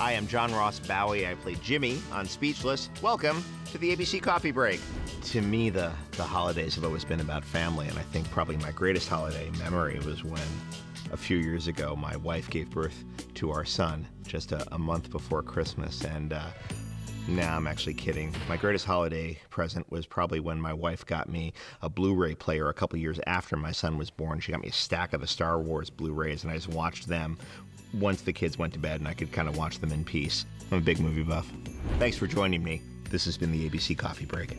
I am John Ross Bowie. I play Jimmy on Speechless. Welcome to the ABC Coffee Break. To me, the, the holidays have always been about family, and I think probably my greatest holiday memory was when a few years ago my wife gave birth to our son just a, a month before Christmas. And uh, Nah, I'm actually kidding. My greatest holiday present was probably when my wife got me a Blu ray player a couple years after my son was born. She got me a stack of the Star Wars Blu rays, and I just watched them once the kids went to bed, and I could kind of watch them in peace. I'm a big movie buff. Thanks for joining me. This has been the ABC Coffee Break.